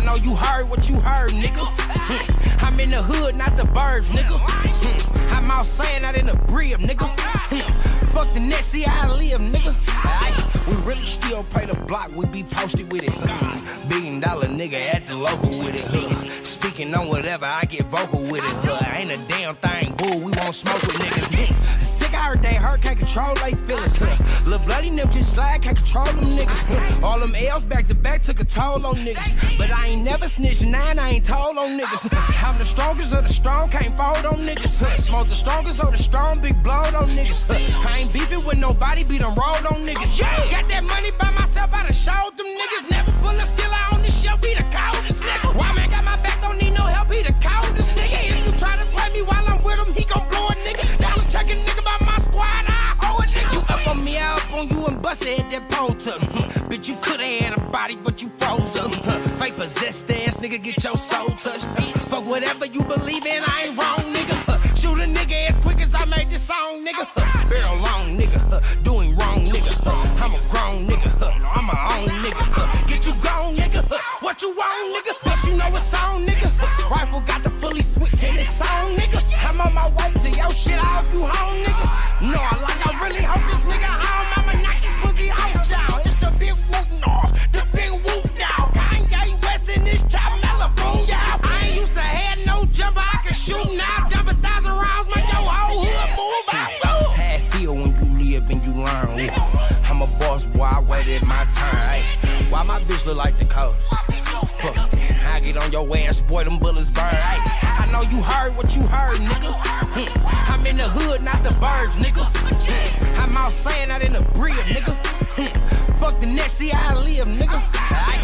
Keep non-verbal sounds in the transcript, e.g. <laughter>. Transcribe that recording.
I know you heard what you heard, nigga. Hmm, I'm in the hood, not the burbs, nigga. Hmm, I'm outside, not in the brib, nigga. Hmm, Fuck the net, see how I live, nigga. We really still pay the block, we be posted with it. Billion dollar nigga at the local with it. Huh. Speaking on whatever, I get vocal with it. Huh. Ain't a damn thing, boo. We won't smoke with niggas. Sick, I heard they hurt, can't control they feelings. Huh. Lil' bloody nip just slide, can't control them niggas. Huh. All them L's back to back took a toll on niggas. But I ain't never snitched, nine, I ain't told on niggas. I'm the strongest of the strong, can't fold on niggas. Huh. Smoke the strongest of the strong, big blowed on niggas. Huh. I ain't beefing with nobody, beat them rolled on niggas. Got showed them niggas. Never pull a skill out on this shelf, be the coldest nigga. Why man got my back, don't need no help, he the coldest nigga. If you try to play me while I'm with him, he gon' blow a nigga. Down check a nigga by my squad, I owe a nigga. You up on me, I up on you and bust it at that pole tuck. <laughs> Bitch, you coulda had a body, but you froze up. <laughs> Fake possessed ass nigga, get your soul touched. <laughs> Fuck whatever you believe in, I nigga? But you know it's on, nigga. Rifle got the fully switch and it's on, nigga. I'm on my way to your shit. I hope you home, nigga. No, I like I really hope this nigga home. I'ma knock pussy house down. It's the big whoop, no. The big whoop. Kanye West in this chop, yeah. I ain't used to have no jumper. I can shoot now. Thousand rounds, make your whole hood move. How feel when you live and you learn? I'm a boss, boy. I waited my. Ay, why my bitch look like the coast? I get on your ass, boy. Them bullets burn. Ay, I know you heard what you heard, nigga. Hmm, I'm in the hood, not the birds, nigga. Hmm, I'm outside, not in the brib, nigga. Hmm, Fuck the net, see how I live, nigga. Ay,